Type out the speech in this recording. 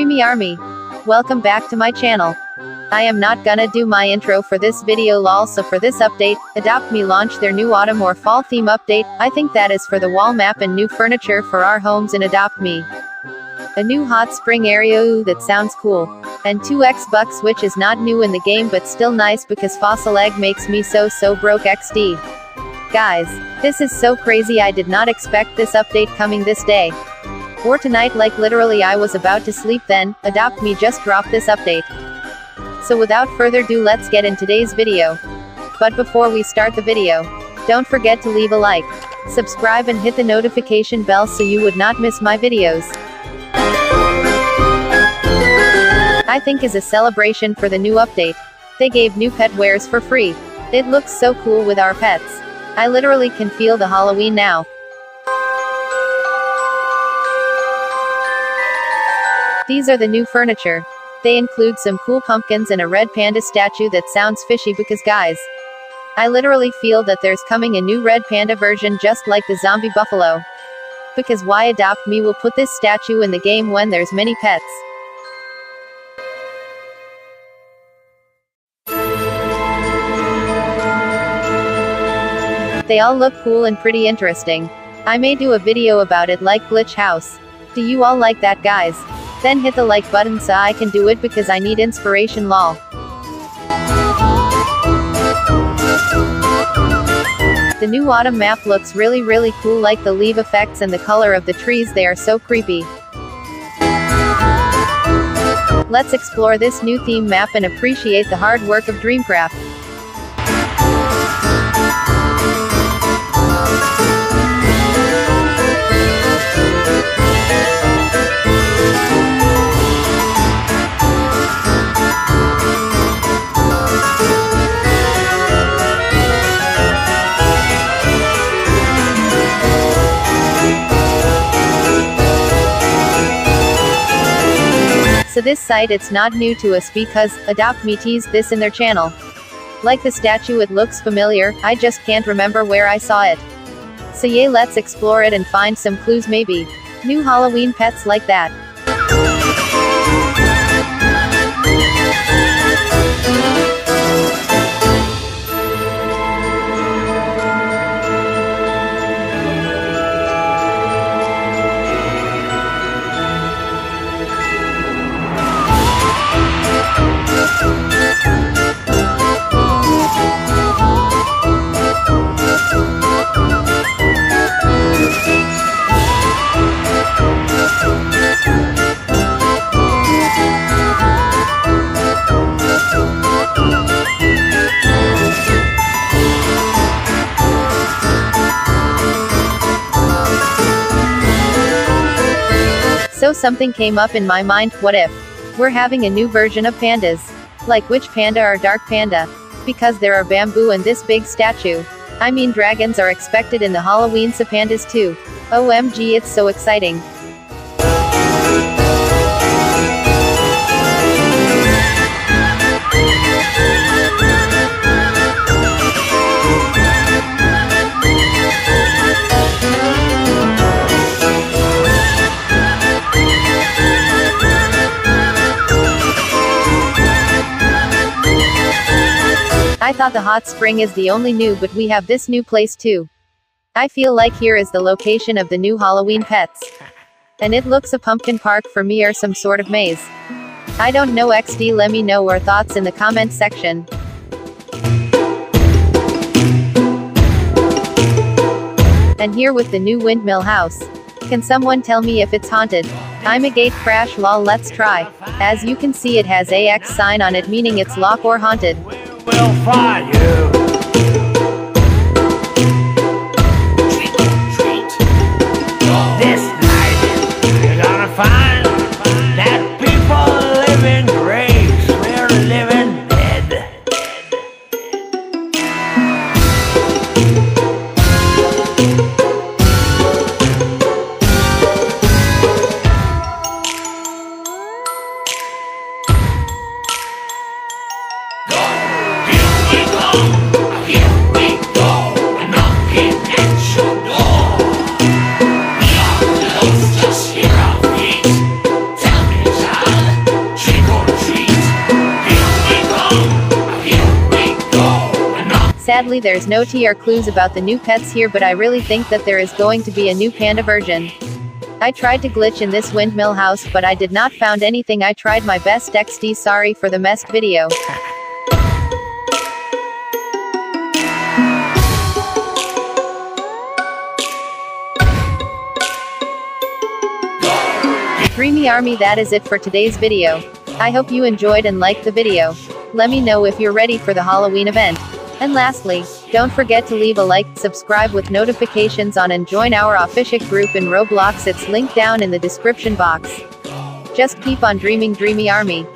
Dreamy Army. Welcome back to my channel. I am not gonna do my intro for this video lol so for this update, Adopt Me launched their new autumn or fall theme update, I think that is for the wall map and new furniture for our homes in Adopt Me. A new hot spring area ooh that sounds cool. And 2x bucks which is not new in the game but still nice because fossil egg makes me so so broke XD. Guys, this is so crazy I did not expect this update coming this day. Or tonight like literally I was about to sleep then, Adopt Me just drop this update. So without further ado let's get in today's video. But before we start the video, don't forget to leave a like, subscribe and hit the notification bell so you would not miss my videos. I think is a celebration for the new update. They gave new pet wares for free. It looks so cool with our pets. I literally can feel the Halloween now. These are the new furniture. They include some cool pumpkins and a red panda statue that sounds fishy because guys. I literally feel that there's coming a new red panda version just like the zombie buffalo. Because why adopt me will put this statue in the game when there's many pets. They all look cool and pretty interesting. I may do a video about it like Glitch House. Do you all like that guys? Then hit the like button so I can do it because I need inspiration lol. The new autumn map looks really really cool like the leaf effects and the color of the trees they are so creepy. Let's explore this new theme map and appreciate the hard work of Dreamcraft. So this site it's not new to us because, Adopt Me teased this in their channel. Like the statue it looks familiar, I just can't remember where I saw it. So yay let's explore it and find some clues maybe. New Halloween pets like that. So something came up in my mind, what if? We're having a new version of pandas. Like which panda are dark panda? Because there are bamboo and this big statue. I mean dragons are expected in the Halloween pandas too. OMG it's so exciting. I thought the hot spring is the only new but we have this new place too. I feel like here is the location of the new Halloween pets. And it looks a pumpkin park for me or some sort of maze. I don't know XD let me know your thoughts in the comment section. And here with the new windmill house. Can someone tell me if it's haunted? I'm a gate crash lol let's try. As you can see it has AX sign on it meaning it's lock or haunted will fry you. Sadly there's no TR clues about the new pets here but I really think that there is going to be a new panda version. I tried to glitch in this windmill house but I did not found anything I tried my best XD sorry for the messed video. Dreamy Army that is it for today's video. I hope you enjoyed and liked the video. Let me know if you're ready for the Halloween event. And lastly, don't forget to leave a like, subscribe with notifications on and join our official group in Roblox it's linked down in the description box. Just keep on dreaming dreamy army.